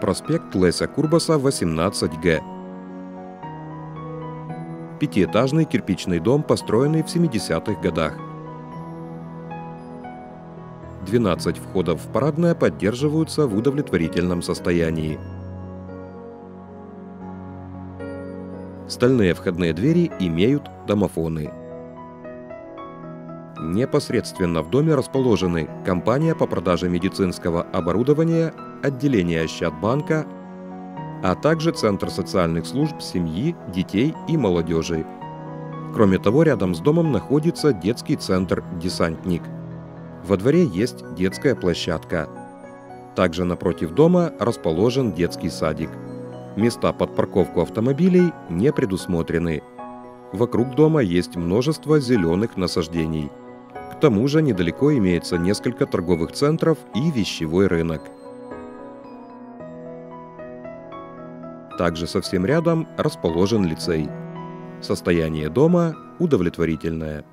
Проспект Леся Курбаса, 18Г. Пятиэтажный кирпичный дом, построенный в 70-х годах. 12 входов в парадное поддерживаются в удовлетворительном состоянии. Стальные входные двери имеют домофоны. Непосредственно в доме расположены компания по продаже медицинского оборудования, отделение Ощадбанка, а также Центр социальных служб семьи, детей и молодежи. Кроме того, рядом с домом находится детский центр «Десантник». Во дворе есть детская площадка. Также напротив дома расположен детский садик. Места под парковку автомобилей не предусмотрены. Вокруг дома есть множество зеленых насаждений. К тому же недалеко имеется несколько торговых центров и вещевой рынок. Также совсем рядом расположен лицей. Состояние дома удовлетворительное.